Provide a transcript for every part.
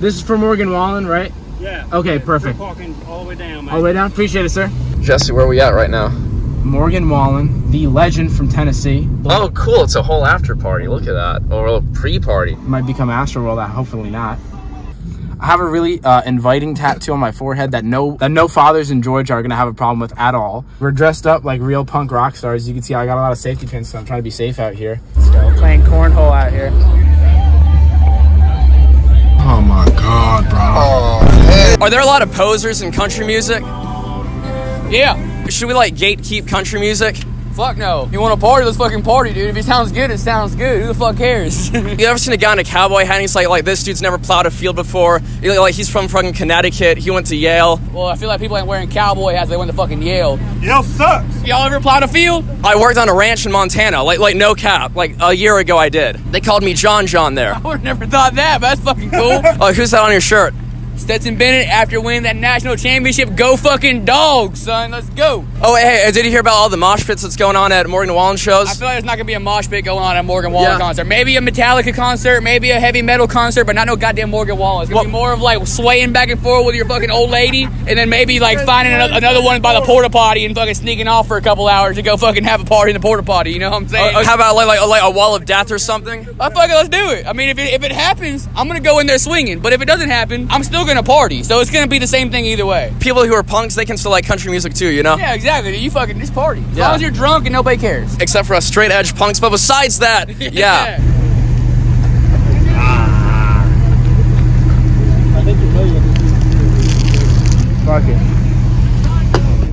This is for Morgan Wallen, right? Yeah. Okay, We're perfect. parking all the way down, man. All the way down. Appreciate it, sir. Jesse, where are we at right now? Morgan Wallen, the legend from Tennessee, Oh, cool. It's a whole after party. Look at that. Or a pre-party. might become Astroworld. uh, Hopefully not. I have a really uh, inviting tattoo on my forehead that no that no fathers in Georgia are gonna have a problem with at all. We're dressed up like real punk rock stars. You can see I got a lot of safety pins, so I'm trying to be safe out here. So playing cornhole out here. Oh my god, bro. Oh, Are there a lot of posers in country music? Yeah. Should we like gatekeep country music? Fuck no. You want to party? Let's fucking party, dude. If it sounds good, it sounds good. Who the fuck cares? you ever seen a guy in a cowboy hat and he's like, like this dude's never plowed a field before. You're Like he's from fucking Connecticut. He went to Yale. Well, I feel like people ain't wearing cowboy hats. They went to fucking Yale. Yale sucks. Y'all ever plowed a field? I worked on a ranch in Montana. Like like no cap. Like a year ago, I did. They called me John John there. I would have never thought that. But that's fucking cool. oh, who's that on your shirt? Stetson Bennett after winning that national championship. Go fucking dogs, son. Let's go. Oh, hey, hey, did you hear about all the mosh pits that's going on at Morgan Wallen shows? I feel like there's not gonna be a mosh pit going on at Morgan Wallen Yeah. concert. Maybe a Metallica concert, maybe a heavy metal concert, but not no goddamn Morgan Wallen. It's gonna be more of like swaying back and forth with your fucking old lady, and then maybe like finding another, another one by the porta potty and fucking sneaking off for a couple hours to go fucking have a party in the porta potty. You know what I'm uh, saying? Uh, how about like, like like a wall of death or something? I fucking let's do it. I mean, if it, if it happens, I'm gonna go in there swinging. But if it doesn't happen, I'm still gonna party. So it's gonna be the same thing either way. People who are punks, they can still like country music too. You know? Yeah, exactly. You fucking just party. As Yeah. long as you're drunk and nobody cares. Except for us straight edge punks. But besides that, yeah. Fuck it.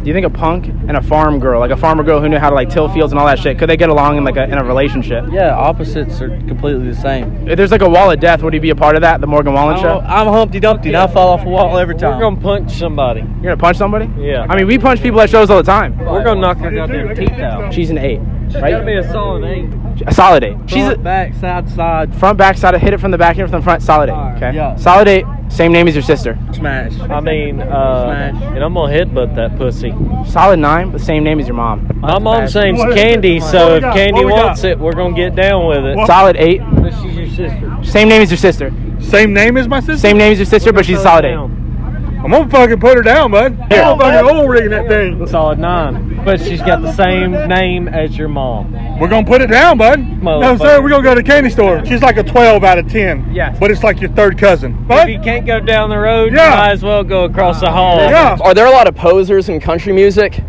Do you think a punk and a farm girl, like a farmer girl who knew how to like till fields and all that shit, could they get along in like a, in a relationship? Yeah, opposites are completely the same. If there's like a wall of death, would he be a part of that? The Morgan Wallen I'm, show? I'm Humpty Dumpty and I fall off a wall every time. We're gonna punch somebody. You're gonna punch somebody? Yeah. I mean, we punch people at shows all the time. We're gonna knock their goddamn teeth out. She's an eight, She's gotta right? be a solid eight. A solid eight. She's a back, side, side. front, back, side. Hit it from the back, hit it from the front. Solid eight. Okay. yeah. Solid eight. Same name as your sister. Smash. I mean, uh, Smash. and I'm gonna headbutt that pussy. Solid nine, but same name as your mom. My mom's name's What- Candy, what so we if got? Candy What we got? wants it, we're gonna get down with it. Solid eight. This is your sister. Same name as your sister. Same name as my sister? Same name as your sister, but she's a solid eight. I'm gonna fucking put her down, bud. Here. I'm fucking old rigging that thing. Solid nine. But she's got the same name as your mom. We're gonna put it down, bud. No, sir, we're gonna go to the candy store. She's like a 12 out of 10. Yes. But it's like your third cousin. If Bud? you can't go down the road, Yeah. you might as well go across the hall. Yeah. Are there a lot of posers in country music?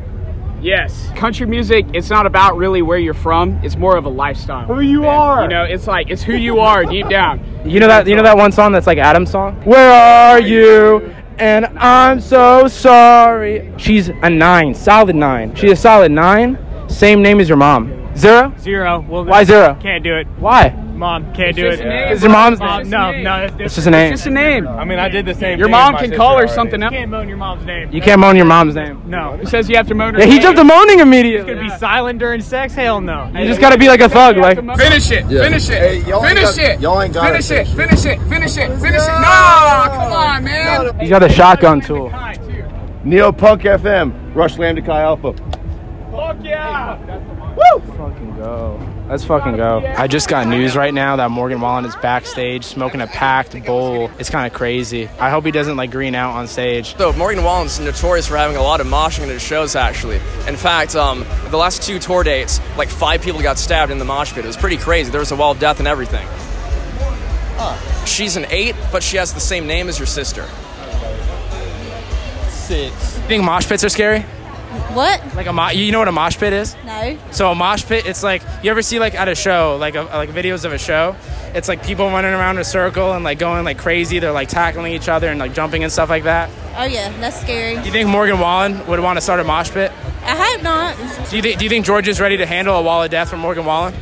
Yes. Country music, it's not about really where you're from. It's more of a lifestyle. Who you are. You know, it's like it's who you are deep down. You know that you know that one song that's like Adam's song? Where are you? And I'm so sorry. She's a nine, solid nine. She's a solid nine. Same name as your mom. Zero? Zero. Well, Why zero? Can't do it. Why? Mom can't do it. it. Is your mom's Mom, no, no. It's just a name. It's just a name. I mean, I did the same Your thing mom can call sister her something else. You can't moan your mom's name. You can't moan your mom's name. No. It says you have to moan her Yeah, he name. jumped to moaning immediately. Be silent during sex? Hell no. You just gotta be like a thug, like. Finish it. Finish it. Hey, finish got- it. y'all ain't gotta finish it. finish Finish it. Finish it. Finish it. No, come on, man. He's got the shotgun tool. Neo Punk FM. Rush Lambda Chi Alpha. Fuck yeah. Woo! Fucking go. Let's fucking go. I just got news right now that Morgan Wallen is backstage smoking a packed bowl. It's kind of crazy. I hope he doesn't like green out on stage. So Morgan Wallen's notorious for having a lot of moshing at his shows. Actually, in fact, um, the last two tour dates, like five people got stabbed in the mosh pit. It was pretty crazy. There was a wall of death and everything. She's an eight, but she has the same name as your sister. Six. You think mosh pits are scary? What? Like a mo- you know what a mosh pit is? No. So a mosh pit, it's like you ever see like at a show, like a, like videos of a show. It's like people running around in a circle and like going like crazy. They're like tackling each other and like jumping and stuff like that. Oh yeah, that's scary. Do you think Morgan Wallen would want to start a mosh pit? I hope not. Do you think Do you think George is ready to handle a wall of death from Morgan Wallen?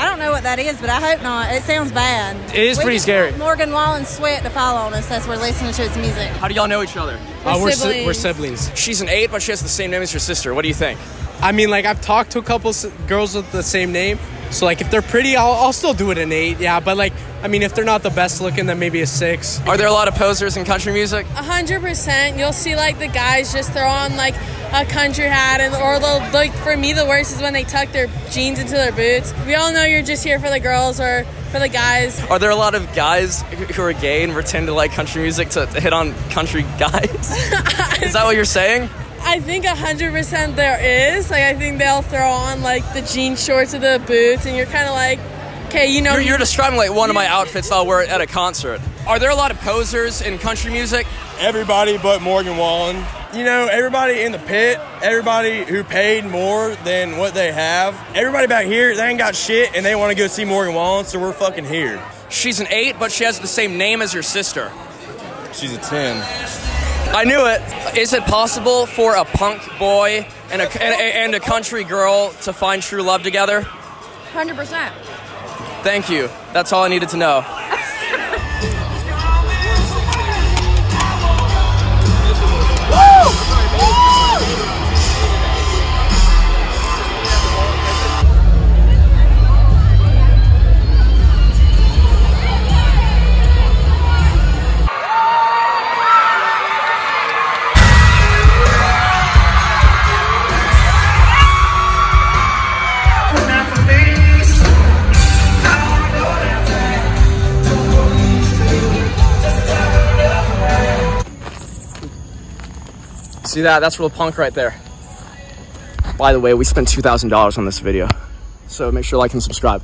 I don't know what that is, but I hope not. It sounds bad. It is We pretty scary. Morgan Wallen's sweat to fall on us as we're listening to his music. How do y'all know each other? We're uh, We're si- siblings. we're siblings. She's an eight, but she has the same name as your sister. What do you think? I mean, like I've talked to a couple s- girls with the same name, so like if they're pretty, I'll, I'll still do it an eight. Yeah, but like I mean, if they're not the best looking, then maybe a six. Are there a lot of posers in country music? A hundred percent. You'll see like the guys just throw on like a country hat, and or they'll like for me the worst is when they tuck their jeans into their boots. We all know you're just here for the girls, or for the guys. Are there a lot of guys who are gay and pretend to like country music to, to hit on country guys? Is that what you're saying? I think 100% there is. Like, I think they'll throw on like the jean shorts or the boots, and you're kind of like, okay, you know. You're, you're describing like one of my outfits I'll wear at a concert. Are there a lot of posers in country music? Everybody but Morgan Wallen. You know, everybody in the pit, everybody who paid more than what they have, everybody back here, they ain't got shit and they want to go see Morgan Wallen, so we're fucking here. She's an eight, but she has the same name as your sister. She's a 10. I knew it. Is it possible for a punk boy and a, and, and a country girl to find true love together? 100%. Thank you. That's all I needed to know. See that? That's real punk right there. By the way, we spent $2,000 on this video. So make sure to like and subscribe.